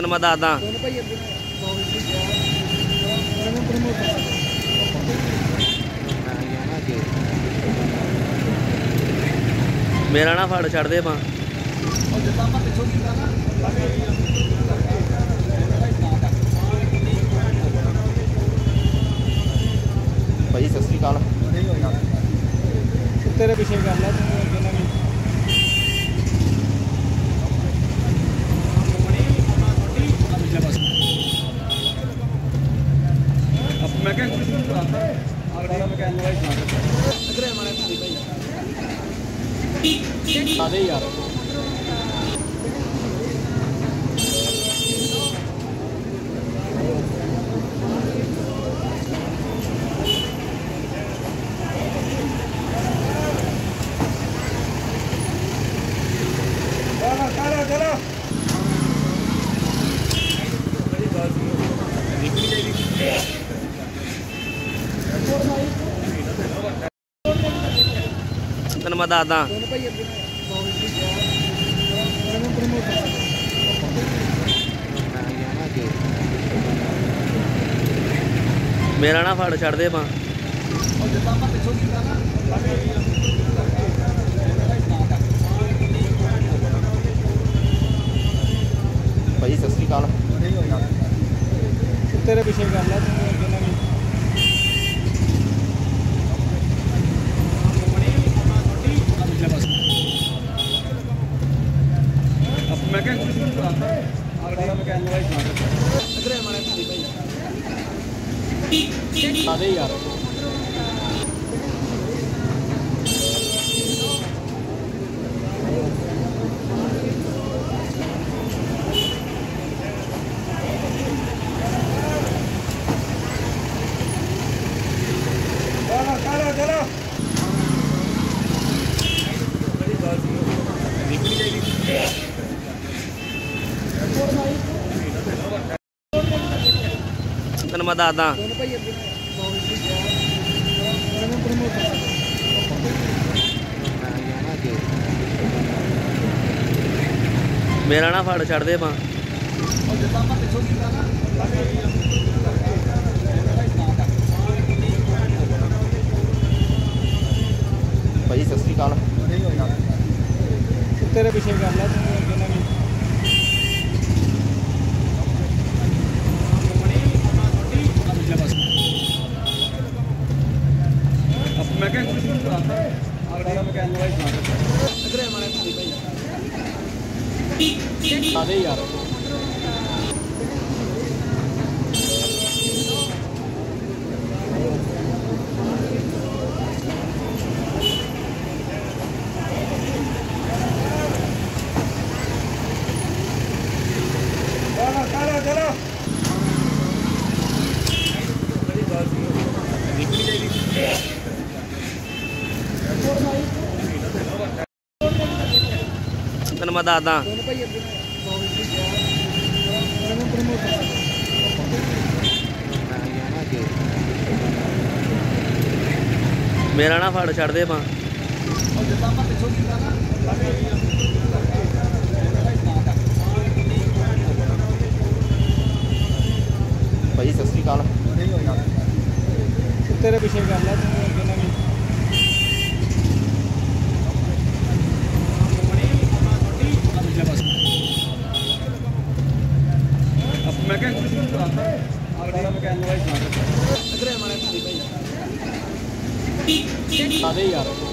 ਤੈਨੂੰ ਮੈਂ ਦੱਸਦਾ। ਮੇਰਾ ਨਾ ਫੜ ਛੱਡ ਦੇ ਆਪਾਂ। ਭਾਈ ਸਤਿ ਸ੍ਰੀ ਅਕਾਲ। ਤੇਰੇ ਪਿੱਛੇ ਕਰ ਲਾ। ਤੂੰ ਅੱਗੇ ਨਾ ਮੈਂ ਕਿਹਾ ਕੁਝ ਨਹੀਂ ਕਰਾਤਾ ਅਗਲਾ ਮੈਂ ਕਹਿੰਦਾ ਸੁਣਾ ਅਗਰੇ ਮਾਰੇ ਭਾਈ ਭਾਈ ਆਦੇ ਯਾਰ ਤੈਨੂੰ ਮੈਂ ਦੱਸਦਾ। ਮੇਰਾ ਨਾ ਫੜ ਛੱਡ ਦੇ ਆਪਾਂ। ਭਾਈ ਸਤਿ ਸ੍ਰੀ ਅਕਾਲ। ਤੇਰੇ ਪਿੱਛੇ ਕਰ ਲਾ ਤੂੰ ਅੱਗੇ ਨਾ ਵੀ ਮੈਂ ਕਿਹਾ ਕੁਝ ਨਹੀਂ ਕਰਾਤਾ ਅਗਲਾ ਮੈਂ ਕਹਿੰਦਾ ਵਾਈ ਸੁਣਾ ਅਗਰੇ ਮਾਰੇ ਭਾਈ ਭਾਈ ਆਦੇ ਯਾਰ ਤੈਨੂੰ ਮੈਂ ਦੱਸਦਾ। ਦੋਨੋਂ ਭਾਈ ਅੱਗੇ ਨਵੇਂ ਪ੍ਰਮੋਟਰ ਮੇਰਾ ਨਾ ਫੜ ਛੱਡ ਦੇ ਆਪਾਂ। ਭਾਈ ਸਤਿ ਸ੍ਰੀ ਅਕਾਲ। ਤੇਰੇ ਪਿੱਛੇ ਕਰ ਲਾ ਤੂੰ ਅੱਗੇ ਨਾ ਵੀ ਮੈਂ ਕਿਹਾ ਕੁਝ ਨਹੀਂ ਕਰਾਤਾ ਅਗਲਾ ਮੈਂ ਕਹਿੰਦਾ ਵਾਈ ਸੁਣਾ ਅਗਰੇ ਮਾਰੇ ਭਾਈ ਭਾਈ ਆਦੇ ਯਾਰ ਤੈਨੂੰ ਮੈਂ ਦੱਸਦਾ ਦੋਨੋਂ ਭਾਈ ਅੱਗੇ ਨਵੇਂ ਪ੍ਰਮੋਟਰ ਭਾਈ ਸਤਿ ਸ੍ਰੀ ਅਕਾਲ ਤੈਨੂੰ ਮੈਂ ਦੱਸਦਾ ਚਲੋ ਚਲੋ ਚਲੋ ਅੱਗੇ ਨਵੇਂ ਪ੍ਰਮੋਟਰ ਮੇਰਾ ਨਾ ਫੜ ਛੱਡ ਦੇ ਆਪਾਂ। ਭਾਈ ਸਤਿ ਸ੍ਰੀ ਅਕਾਲ। ਤੇਰੇ ਪਿੱਛੇ ਕਰ ਲਾ। ਤੂੰ ਅੱਗੇ ਨਾ ਵੀ ਮੈਂ ਕਿਹਾ ਕੁਝ ਨਹੀਂ ਕਰਾਤਾ ਅਗਲਾ ਮੈਂ ਕਹਿੰਦਾ ਵਾਈ ਸੁਣਾ ਅਗਰੇ